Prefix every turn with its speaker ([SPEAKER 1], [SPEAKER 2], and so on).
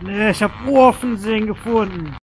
[SPEAKER 1] Ne, ich hab Ohrfensehen gefunden.